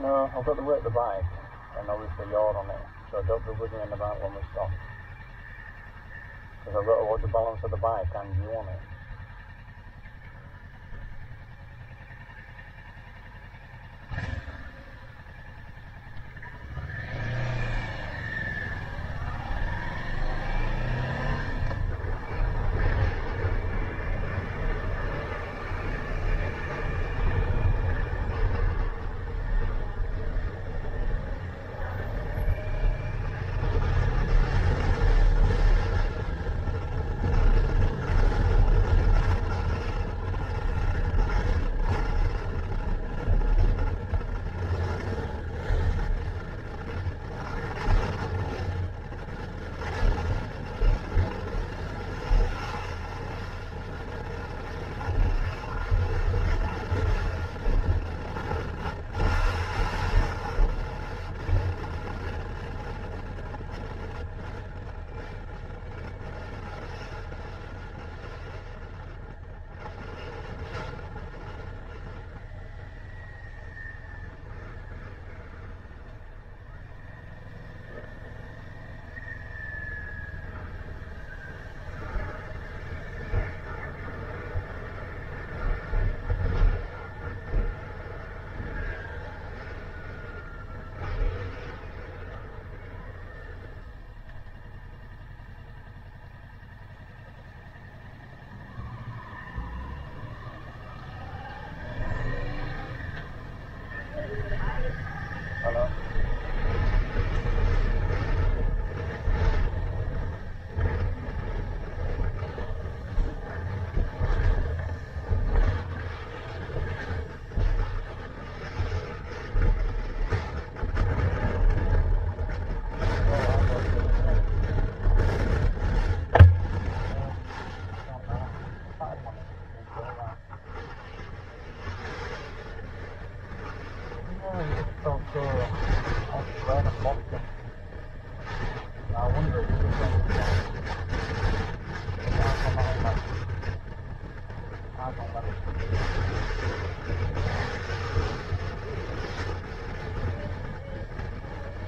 No, I've got to work the bike, and obviously you're on it, so I don't be wiggling about when we stop. Because I've got to watch the balance of the bike and you on it.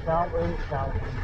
Shouting, shouting.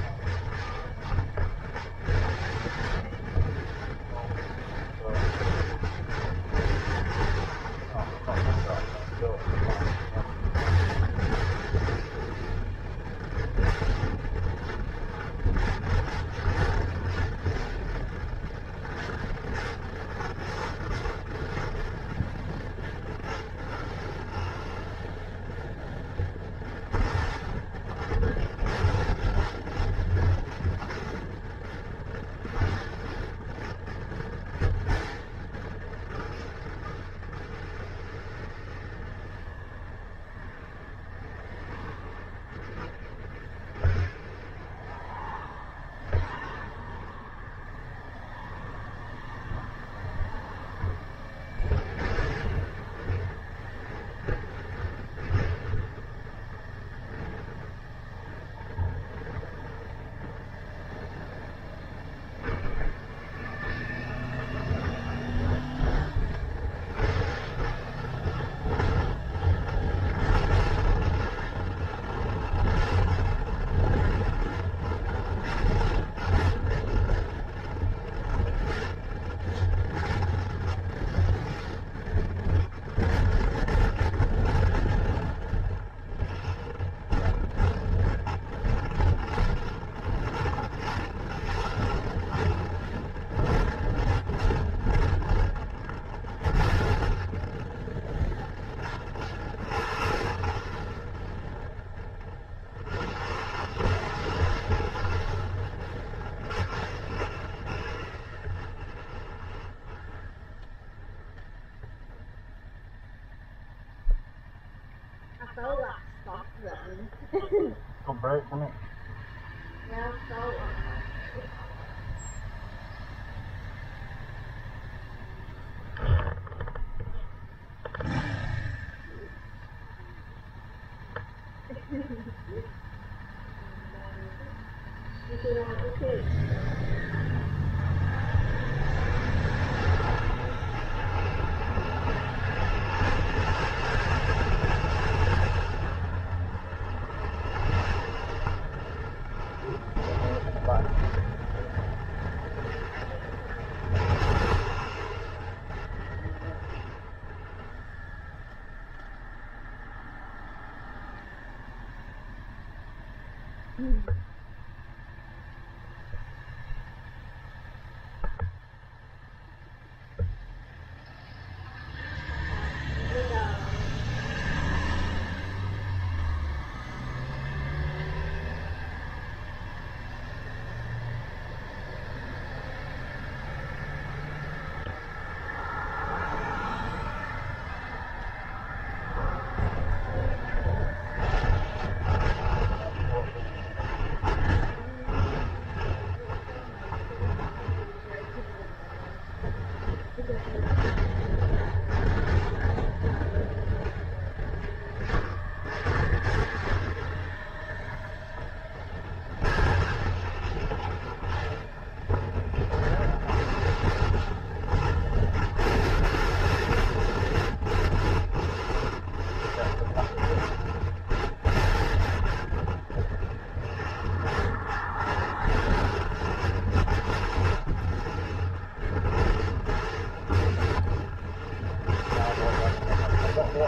so like soft It's gonna break, isn't it? Yeah, so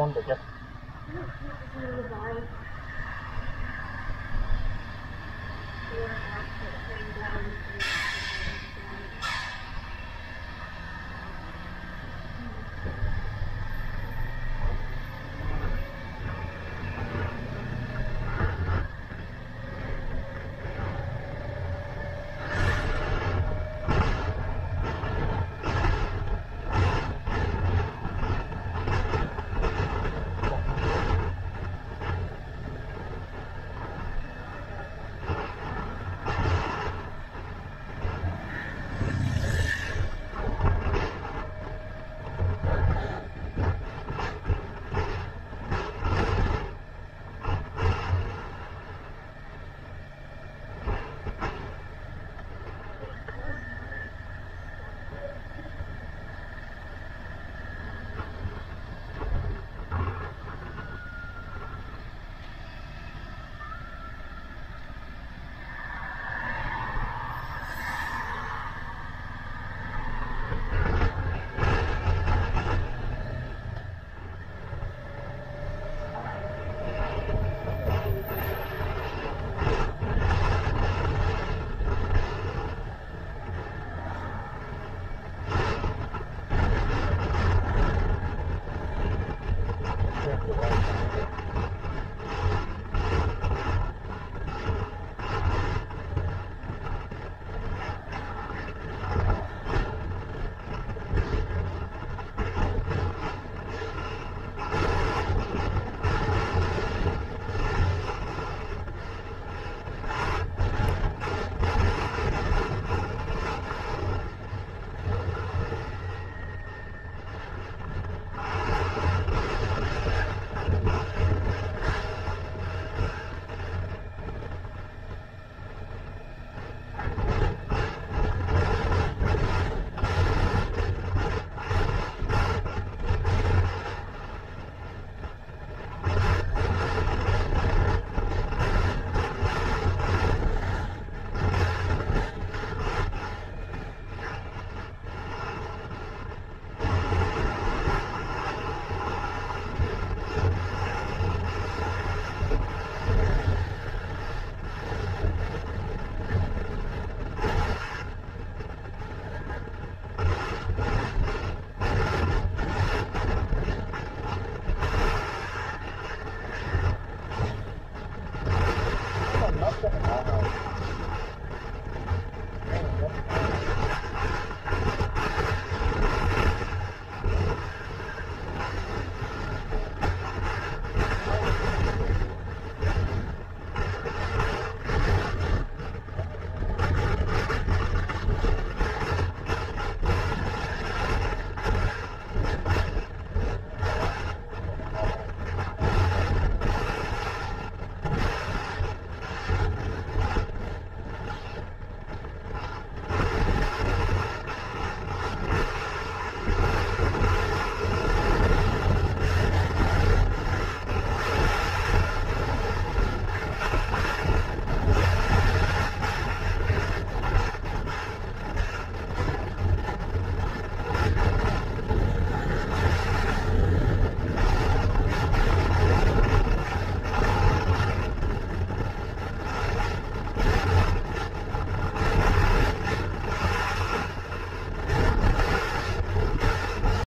one, but. Yeah.